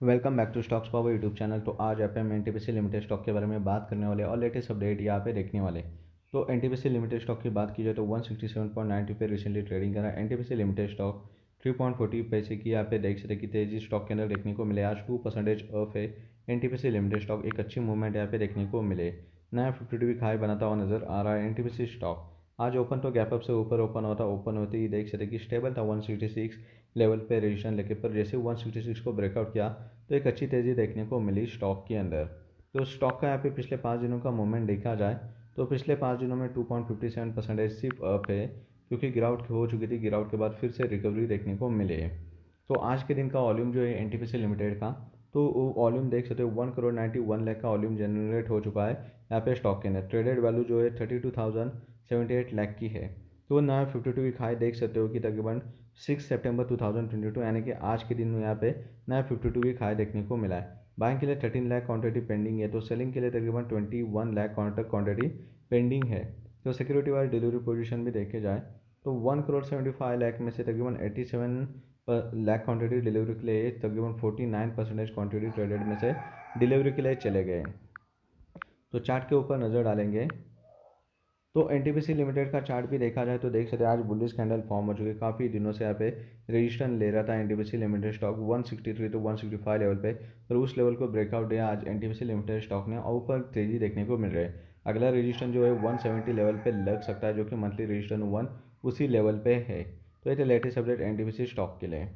Welcome back to stocks power YouTube channel. तो आज आप हम एन लिमिटेड स्टॉक के बारे में बात करने वाले और लेटेस्ट अपडेट यहाँ पे देखने वाले तो एन लिमिटेड स्टॉक की बात की जाए तो 167.90 पे रिसेंटली ट्रेडिंग करा। एन लिमिटेड स्टॉक 3.40 पैसे की यहाँ पे देख सकते कि तेज़ी स्टॉक के अंदर देखने को मिले। आज टू परसेंटेज ऑफ़ है। एन लिमिटेड स्टॉक एक अच्छी मूवमेंट यहाँ पे देखने को मिले। नया फिफ्टी वीक हाई बनाता हुआ नज़र आ रहा है एन स्टॉक आज ओपन तो गैप अप से ऊपर ओपन होता ओपन होते ही देख सकते कि स्टेबल था 166 लेवल पे रजिस्ट्रेशन लेके, पर जैसे 166 को ब्रेकआउट किया तो एक अच्छी तेज़ी देखने को मिली स्टॉक के अंदर। तो स्टॉक का यहाँ पे पिछले पाँच दिनों का मूवमेंट देखा जाए तो पिछले पाँच दिनों में टू पॉइंट परसेंटेज सिर्फ़ अप है, क्योंकि गिरावट हो चुकी थी गिरावट के बाद फिर से रिकवरी देखने को मिले। तो आज के दिन का वॉल्यूम जो है एन लिमिटेड का तो वॉल्यूम देख सकते हो one crore ninety one lakh का वॉल्यूम जनरेट हो चुका है। यहाँ पे स्टॉक के अंदर। ट्रेडेड वैल्यू जो है thirty two thousand seventy eight lakh की है। तो नया फिफ्टी टू वीक हाई देख सकते हो कि तकरीबन six September two thousand twenty two यानी कि आज के दिन में यहाँ पे नया फिफ्टी टू वीक हाई देखने को मिला है। बाइंग के लिए थर्टीन लाख क्वान्टिटी पेंडिंग है तो सेलिंग के लिए तकरीबन twenty one lakh quantity pending है। तो सिक्योरिटी वाली डिलीवरी पोजिशन भी देखे जाए। तो one crore seventy five lakh में से तकरीबन eighty seven lakh quantity delivery के लिए तकरीबन forty nine percentage quantity traded में से डिलीवरी के लिए चले गए। तो चार्ट के ऊपर नज़र डालेंगे। तो एन लिमिटेड का चार्ट भी देखा जाए तो देख सकते हैं, आज बुलिस कैंडल फॉर्म हो चुके काफ़ी दिनों से यहाँ पे रजिस्ट्रेशन ले रहा था एनटीपीसी लिमिटेड स्टॉक 163 तो 165 लेवल पे, पर उस लेवल को ब्रेकआउट दिया। आज एन लिमिटेड स्टॉक ने और ऊपर तेज़ी देखने को मिल रहा है। अगला रजिस्ट्रेशन जो है 170 लेवल पे लग सकता है, जो कि मंथली रजिस्ट्रेशन वन उसी लेवल पे है। तो ये थे लेटेस्ट अपडेट एन स्टॉक के लिए।